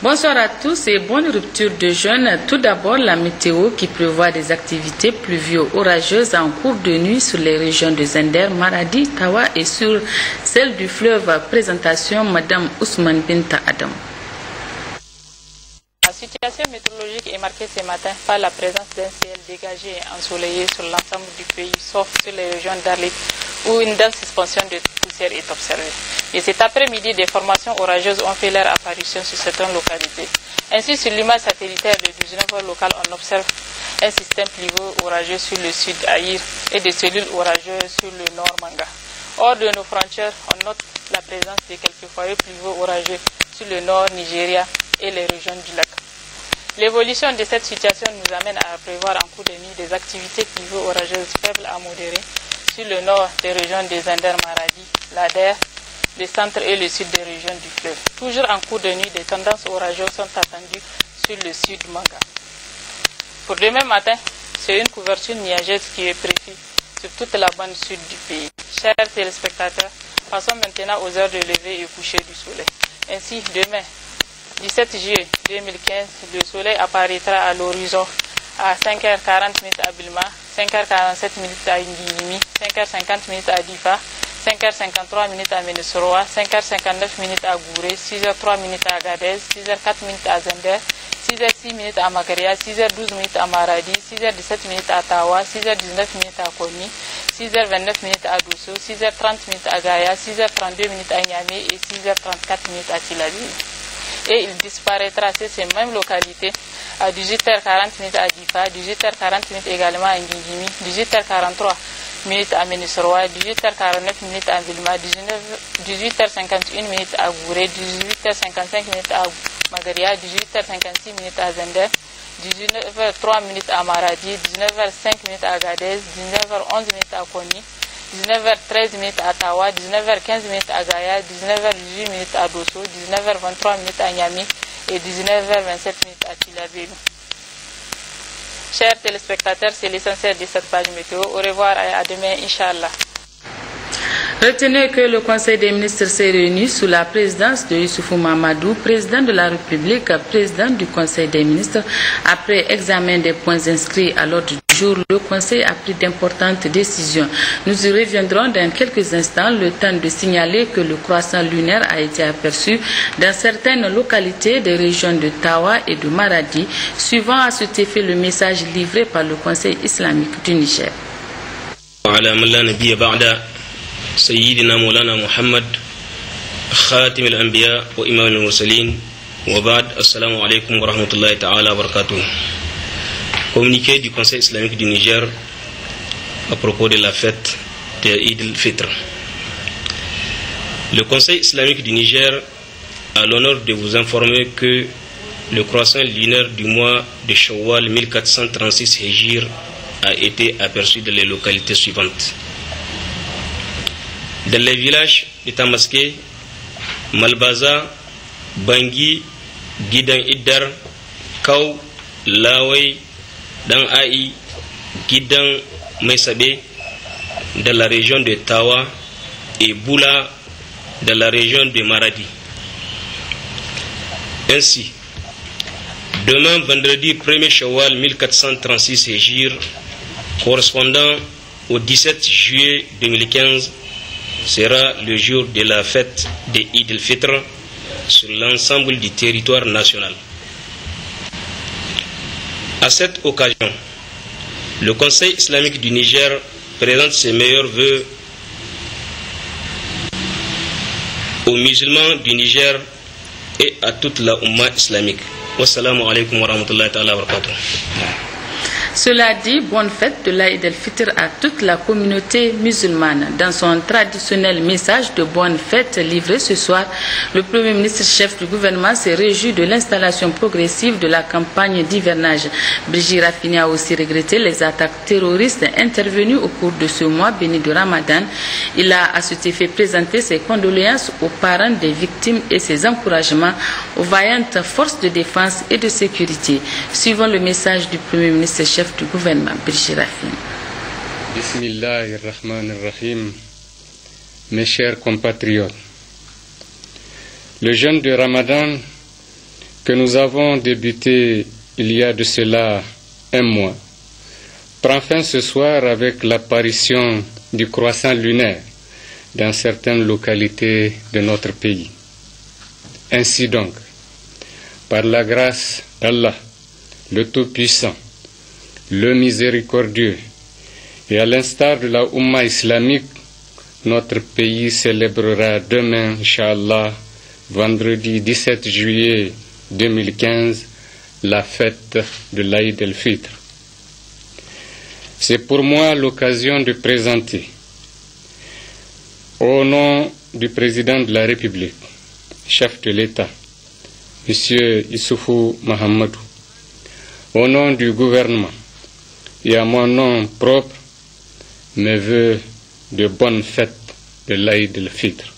Bonsoir à tous et bonne rupture de jeûne. Tout d'abord, la météo qui prévoit des activités pluvio-orageuses en cours de nuit sur les régions de Zender, Maradi, Tawa et sur celle du fleuve. Présentation Madame Ousmane Binta Adam. La situation météorologique est marquée ce matin par la présence d'un ciel dégagé et ensoleillé sur l'ensemble du pays, sauf sur les régions d'Arlit, où une dense suspension de poussière est observée. Et cet après-midi, des formations orageuses ont fait leur apparition sur certaines localités. Ainsi, sur l'image satellitaire de 19 heures locales, on observe un système pluvio-orageux sur le sud Aïr et des cellules orageuses sur le nord Manga. Hors de nos frontières, on note la présence de quelques foyers pluvio-orageux sur le nord Nigeria et les régions du lac. L'évolution de cette situation nous amène à prévoir en cours de nuit des activités pluvio-orageuses faibles à modérées sur le nord des régions des Indes Maradi, l'Ader, le centre et le sud des régions du fleuve. Toujours en cours de nuit, des tendances orageuses sont attendues sur le sud Manga. Pour demain matin, c'est une couverture nuageuse qui est prévue sur toute la bande sud du pays. Chers téléspectateurs, passons maintenant aux heures de lever et coucher du soleil. Ainsi, demain, 17 juillet 2015, le soleil apparaîtra à l'horizon à 5h40 à Bilma, 5h47 à Ngimi, 5h50 à Difa, 5h53 à Ménesoroa, 5h59 à Gouré, 6h03 à Gadez, 6h04 à Zender, 6h06 à Makaria, 6h12 à Maradi, 6h17 à Tawa, 6h19 à Koni, 6h29 à Dousso, 6h30 à Gaïa, 6h32 à Niamey et 6h34 à Tilabi. Et il disparaîtra. Sur ces mêmes localités. À 18h40 à Difa, 18h40 également à Ngingimi, 18h43 minutes à Ménisoroa, 18h49 à Vilma, 18h51 minutes à Gouré, 18h55 minutes à Magaria, 18h56 minutes à Zender, 19h03 minutes à Maradi, 19h05 minutes à Gadez, 19h11 minutes à Koni, 19h13 minutes à Tawa, 19h15 minutes à Gaïa, 19h18 minutes à Dosso, 19h23 minutes à Niami et 19h27 minutes à Tilabélu. Chers téléspectateurs, c'est l'essentiel de cette page météo. Au revoir et à demain, Inch'Allah. Retenez que le Conseil des ministres s'est réuni sous la présidence de Youssoufou Mamadou, président de la République, président du Conseil des ministres. Après examen des points inscrits à l'ordre du jour, le Conseil a pris d'importantes décisions. Nous y reviendrons dans quelques instants, le temps de signaler que le croissant lunaire a été aperçu dans certaines localités des régions de Tawa et de Maradi, suivant à cet effet le message livré par le Conseil islamique du Niger. سيدنا مولانا محمد خاتم الأنبياء وإمام المرسلين وبعد السلام عليكم ورحمة الله تعالى وبركاته Communiqué du Conseil islamique du Niger à propos de la fête de Eid al-Fitr. Le Conseil islamique du Niger a l'honneur de vous informer que le croissant lunaire du mois de Shawwal 1436 Hijr a été aperçu dans les localités suivantes. Dans les villages de Tamaské, Malbaza, Bangui, Gidan Iddar, Kau, Lawai, Dan Aï, Gidan Maisabe, dans la région de Tawa et Boula, dans la région de Maradi. Ainsi, demain vendredi 1er Shawwal 1436 Hijir, correspondant au 17 juillet 2015, sera le jour de la fête de Eid al-Fitr sur l'ensemble du territoire national. À cette occasion, le Conseil islamique du Niger présente ses meilleurs voeux aux musulmans du Niger et à toute la Ummah islamique. Wassalamu alaikum wa rahmatullahi wa barakatuh. Cela dit, bonne fête de l'Aïd el-Fitr à toute la communauté musulmane. Dans son traditionnel message de bonne fête livré ce soir, le Premier ministre chef du gouvernement s'est réjoui de l'installation progressive de la campagne d'hivernage. Brigitte Raffini a aussi regretté les attaques terroristes intervenues au cours de ce mois béni de Ramadan. Il a à cet effet présenté ses condoléances aux parents des victimes et ses encouragements aux vaillantes forces de défense et de sécurité. Suivant le message du Premier ministre du gouvernement, Brigitte Raffini. Bismillahirrahmanirrahim. Mes chers compatriotes, le jeûne de Ramadan que nous avons débuté il y a de cela un mois prend fin ce soir avec l'apparition du croissant lunaire dans certaines localités de notre pays. Ainsi donc, par la grâce d'Allah, le Tout-Puissant, le Miséricordieux, et à l'instar de la Oumma islamique, notre pays célébrera demain, Inch'Allah, vendredi 17 juillet 2015, la fête de l'Aïd el-Fitr. C'est pour moi l'occasion de présenter, au nom du président de la République, chef de l'État, M. Issoufou Mahamadou, au nom du gouvernement et à mon nom propre, mes voeux de bonne fête de l'Aïd el-Fitr.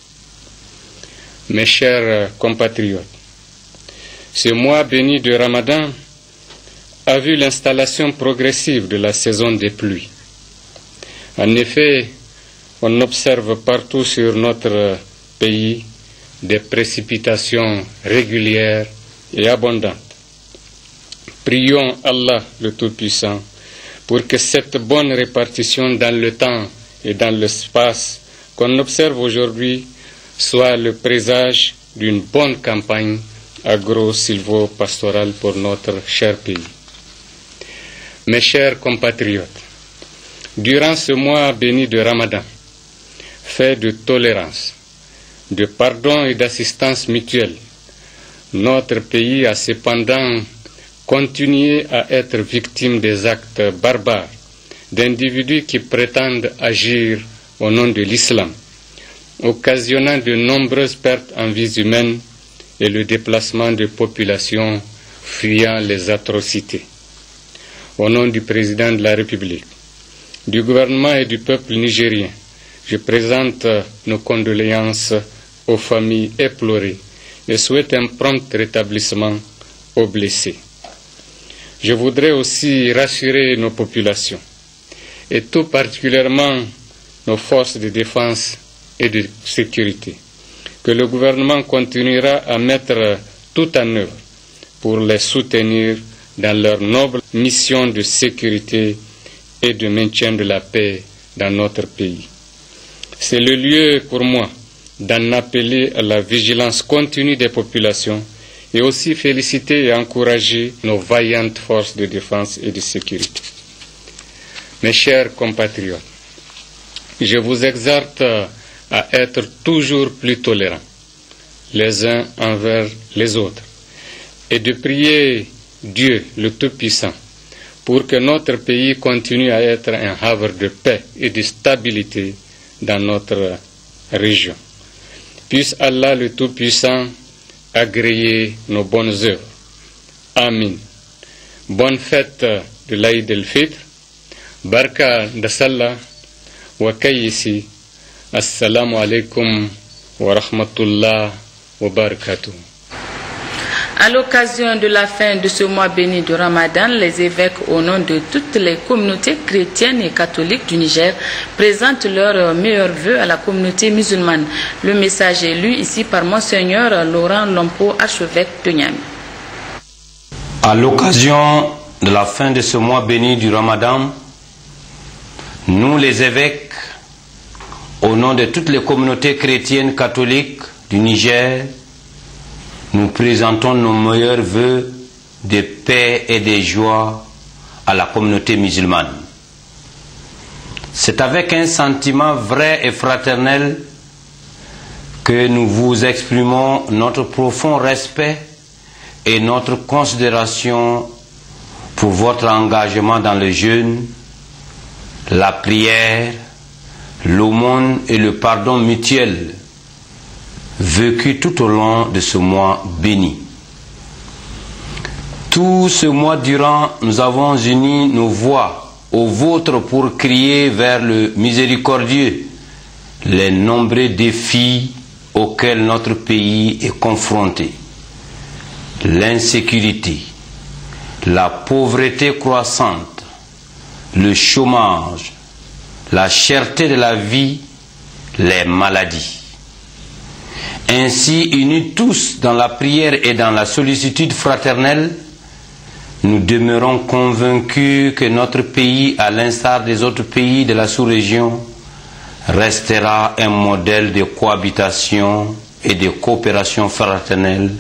Mes chers compatriotes, ce mois béni de Ramadan a vu l'installation progressive de la saison des pluies. En effet, on observe partout sur notre pays des précipitations régulières et abondantes. Prions Allah le Tout-Puissant pour que cette bonne répartition dans le temps et dans l'espace qu'on observe aujourd'hui soit le présage d'une bonne campagne agro-silvo-pastorale pour notre cher pays. Mes chers compatriotes, durant ce mois béni de Ramadan, fait de tolérance, de pardon et d'assistance mutuelle, notre pays a cependant continué à être victime des actes barbares d'individus qui prétendent agir au nom de l'islam, occasionnant de nombreuses pertes en vies humaines et le déplacement de populations fuyant les atrocités. Au nom du président de la République, du gouvernement et du peuple nigérien, je présente nos condoléances aux familles éplorées et souhaite un prompt rétablissement aux blessés. Je voudrais aussi rassurer nos populations et tout particulièrement nos forces de défense et de sécurité, que le gouvernement continuera à mettre tout en œuvre pour les soutenir dans leur noble mission de sécurité et de maintien de la paix dans notre pays. C'est le lieu pour moi d'en appeler à la vigilance continue des populations et aussi féliciter et encourager nos vaillantes forces de défense et de sécurité. Mes chers compatriotes, je vous exhorte à être toujours plus tolérants les uns envers les autres et de prier Dieu le Tout-Puissant pour que notre pays continue à être un havre de paix et de stabilité dans notre région. Puisse Allah le Tout-Puissant agréer nos bonnes œuvres. Amin. Bonne fête de l'Aïd el-Fitr. Barka da Sallah wa kayyisi. Assalamu alaikum wa rahmatullah wa barakatuh. À l'occasion de la fin de ce mois béni de Ramadan, les évêques, au nom de toutes les communautés chrétiennes et catholiques du Niger, présentent leurs meilleurs vœux à la communauté musulmane. Le message est lu ici par Monseigneur Laurent Lompo, archevêque de Niamey. À l'occasion de la fin de ce mois béni du Ramadan, nous les évêques, au nom de toutes les communautés chrétiennes catholiques du Niger, nous présentons nos meilleurs voeux de paix et de joie à la communauté musulmane. C'est avec un sentiment vrai et fraternel que nous vous exprimons notre profond respect et notre considération pour votre engagement dans le jeûne, la prière, l'aumône et le pardon mutuel vécu tout au long de ce mois béni. Tout ce mois durant, nous avons uni nos voix aux vôtres pour crier vers le miséricordieux les nombreux défis auxquels notre pays est confronté. L'insécurité, la pauvreté croissante, le chômage, la cherté de la vie, les maladies. Ainsi, unis tous dans la prière et dans la sollicitude fraternelle, nous demeurons convaincus que notre pays, à l'instar des autres pays de la sous-région, restera un modèle de cohabitation et de coopération fraternelle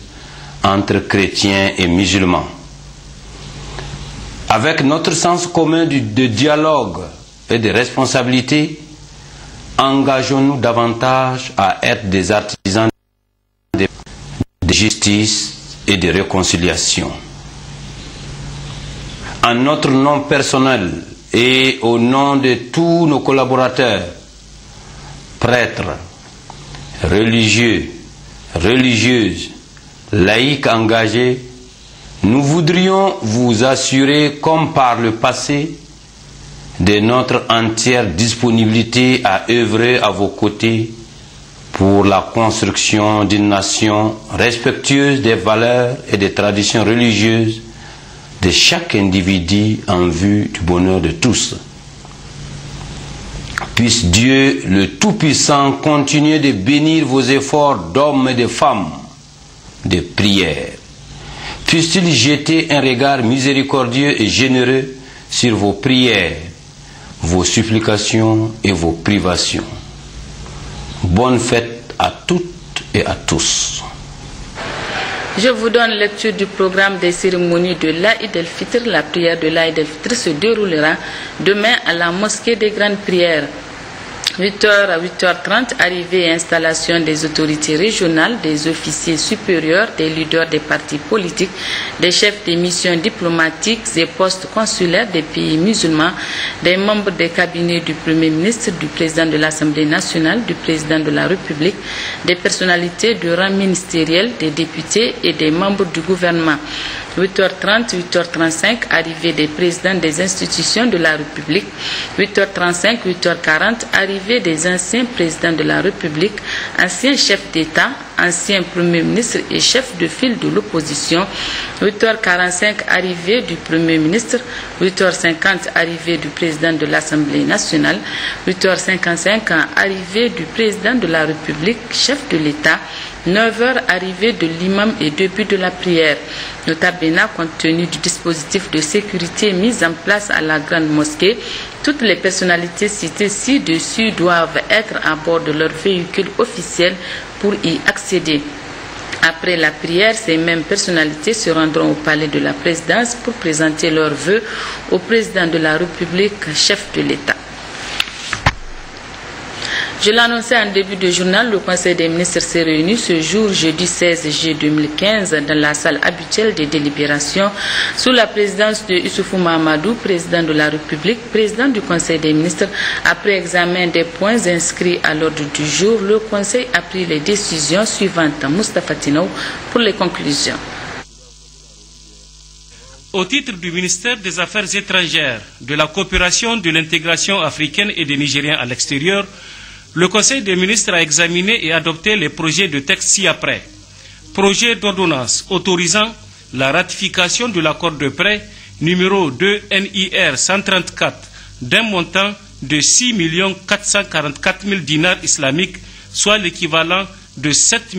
entre chrétiens et musulmans. Avec notre sens commun de dialogue et de responsabilité, engageons-nous davantage à être des artisans de justice et de réconciliation. En notre nom personnel et au nom de tous nos collaborateurs, prêtres, religieux, religieuses, laïcs engagés, nous voudrions vous assurer, comme par le passé, de notre entière disponibilité à œuvrer à vos côtés pour la construction d'une nation respectueuse des valeurs et des traditions religieuses de chaque individu en vue du bonheur de tous. Puisse Dieu le Tout-Puissant continuer de bénir vos efforts d'hommes et de femmes de prière. Puisse-t-il jeter un regard miséricordieux et généreux sur vos prières, vos supplications et vos privations? Bonne fête à toutes et à tous. Je vous donne lecture du programme des cérémonies de l'Aïd el-Fitr. La prière de l'Aïd el-Fitr se déroulera demain à la mosquée des grandes prières. 8h à 8h30, arrivée et installation des autorités régionales, des officiers supérieurs, des leaders des partis politiques, des chefs des missions diplomatiques et postes consulaires des pays musulmans, des membres des cabinets du Premier ministre, du président de l'Assemblée nationale, du président de la République, des personnalités de rang ministériel, des députés et des membres du gouvernement. 8h30, 8h35, arrivée des présidents des institutions de la République. 8h35, 8h40, arrivée des anciens présidents de la République, anciens chefs d'État, anciens premiers ministres et chefs de file de l'opposition. 8h45, arrivée du Premier ministre. 8h50, arrivée du président de l'Assemblée nationale. 8h55, arrivée du président de la République, chef de l'État. 9h, arrivée de l'imam et début de la prière. Notablement, compte tenu du dispositif de sécurité mis en place à la grande mosquée, toutes les personnalités citées ci-dessus doivent être à bord de leur véhicule officiel pour y accéder. Après la prière, ces mêmes personnalités se rendront au palais de la présidence pour présenter leurs vœux au président de la République, chef de l'État. Je l'annonçais en début de journal, le Conseil des ministres s'est réuni ce jour, jeudi 16 juillet 2015, dans la salle habituelle des délibérations, sous la présidence de Issoufou Mahamadou, président de la République, président du Conseil des ministres. Après examen des points inscrits à l'ordre du jour, le Conseil a pris les décisions suivantes. Moustapha Tinaou pour les conclusions. Au titre du ministère des Affaires étrangères, de la coopération, de l'intégration africaine et des Nigériens à l'extérieur, le Conseil des ministres a examiné et adopté les projets de texte ci-après. Projet d'ordonnance autorisant la ratification de l'accord de prêt numéro 2 NIR 134 d'un montant de 6 444 000 dinars islamiques, soit l'équivalent de 7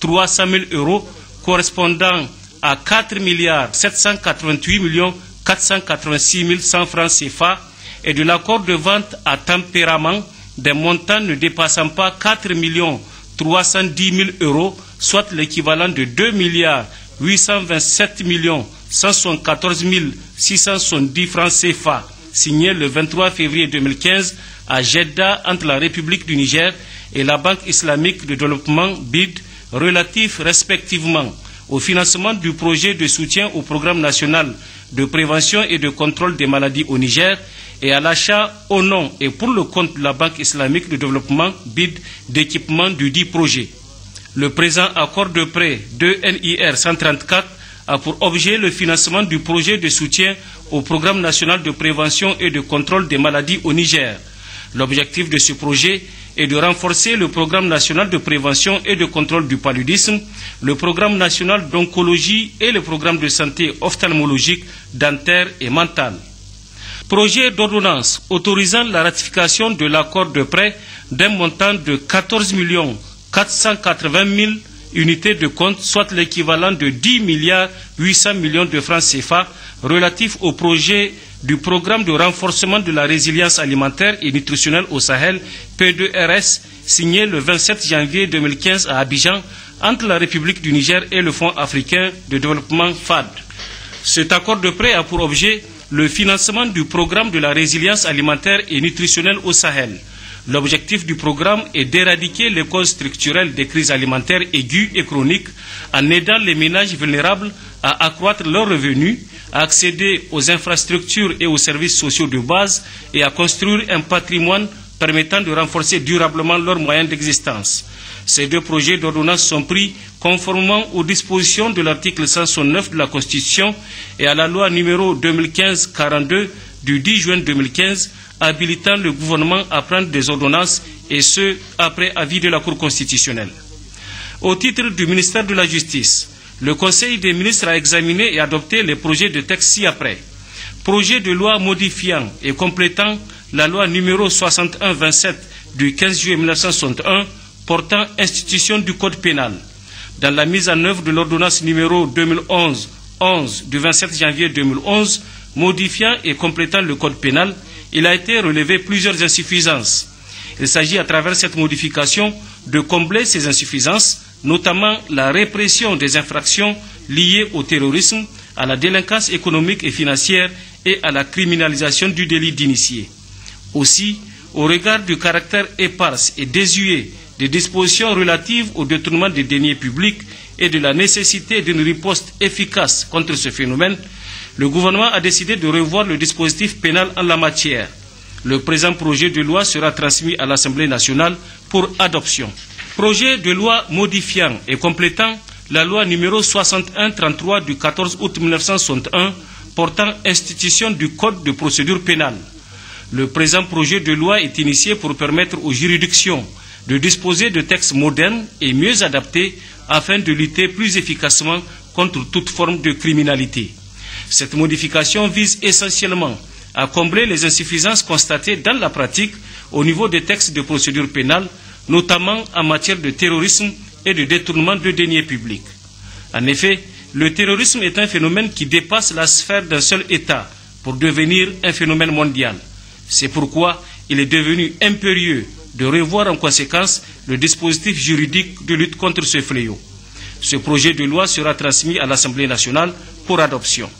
300 000 euros, correspondant à 4 milliards 788 486 100 francs CFA, et de l'accord de vente à tempérament des montants ne dépassant pas 4 310 000 euros, soit l'équivalent de 2 milliards 827 174 670 francs CFA, signé le 23 février 2015 à Jeddah entre la République du Niger et la Banque islamique de développement BID, relatif respectivement au financement du projet de soutien au programme national de prévention et de contrôle des maladies au Niger et à l'achat au nom et pour le compte de la Banque islamique de développement BID d'équipement du dit projet. Le présent accord de prêt de NIR 134 a pour objet le financement du projet de soutien au programme national de prévention et de contrôle des maladies au Niger. L'objectif de ce projet est de renforcer le programme national de prévention et de contrôle du paludisme, le programme national d'oncologie et le programme de santé ophtalmologique, dentaire et mentale. Projet d'ordonnance autorisant la ratification de l'accord de prêt d'un montant de 14 480 000 unités de compte, soit l'équivalent de 10 milliards 800 millions de francs CFA relatifs au projet du programme de renforcement de la résilience alimentaire et nutritionnelle au Sahel, P2RS, signé le 27 janvier 2015 à Abidjan entre la République du Niger et le Fonds africain de développement FAD. Cet accord de prêt a pour objet le financement du programme de la résilience alimentaire et nutritionnelle au Sahel. L'objectif du programme est d'éradiquer les causes structurelles des crises alimentaires aiguës et chroniques en aidant les ménages vulnérables à accroître leurs revenus, à accéder aux infrastructures et aux services sociaux de base et à construire un patrimoine permettant de renforcer durablement leurs moyens d'existence. Ces deux projets d'ordonnance sont pris conformément aux dispositions de l'article 169 de la Constitution et à la loi numéro 2015-42 du 10 juin 2015 habilitant le gouvernement à prendre des ordonnances et ce, après avis de la Cour constitutionnelle. Au titre du ministère de la Justice, le Conseil des ministres a examiné et adopté les projets de texte ci-après. Projet de loi modifiant et complétant la loi numéro 61-27 du 15 juillet 1961 portant institution du Code pénal. Dans la mise en œuvre de l'ordonnance numéro 2011-11 du 27 janvier 2011 modifiant et complétant le Code pénal, il a été relevé plusieurs insuffisances. Il s'agit à travers cette modification de combler ces insuffisances, notamment la répression des infractions liées au terrorisme, à la délinquance économique et financière et à la criminalisation du délit d'initié. Aussi, au regard du caractère éparse et désuet des dispositions relatives au détournement des deniers publics et de la nécessité d'une riposte efficace contre ce phénomène, le gouvernement a décidé de revoir le dispositif pénal en la matière. Le présent projet de loi sera transmis à l'Assemblée nationale pour adoption. Projet de loi modifiant et complétant la loi numéro 6133 du 14 août 1961 portant institution du Code de procédure pénale. Le présent projet de loi est initié pour permettre aux juridictions de disposer de textes modernes et mieux adaptés afin de lutter plus efficacement contre toute forme de criminalité. Cette modification vise essentiellement à combler les insuffisances constatées dans la pratique au niveau des textes de procédure pénale, notamment en matière de terrorisme et de détournement de deniers publics. En effet, le terrorisme est un phénomène qui dépasse la sphère d'un seul État pour devenir un phénomène mondial. C'est pourquoi il est devenu impérieux de revoir en conséquence le dispositif juridique de lutte contre ce fléau. Ce projet de loi sera transmis à l'Assemblée nationale pour adoption.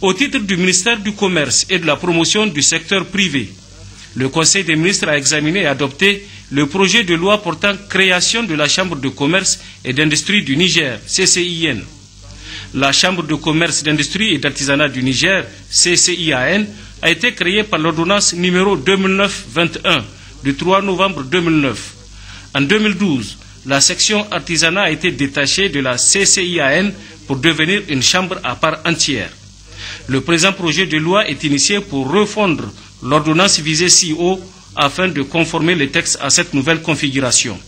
Au titre du ministère du Commerce et de la promotion du secteur privé, le Conseil des ministres a examiné et adopté le projet de loi portant création de la Chambre de commerce et d'industrie du Niger, CCIN. La Chambre de commerce, d'industrie et d'artisanat du Niger, CCIAN, a été créée par l'ordonnance numéro 2009-21 du 3 novembre 2009. En 2012, la section artisanat a été détachée de la CCIAN pour devenir une chambre à part entière. Le présent projet de loi est initié pour refondre l'ordonnance visée si haut afin de conformer les textes à cette nouvelle configuration.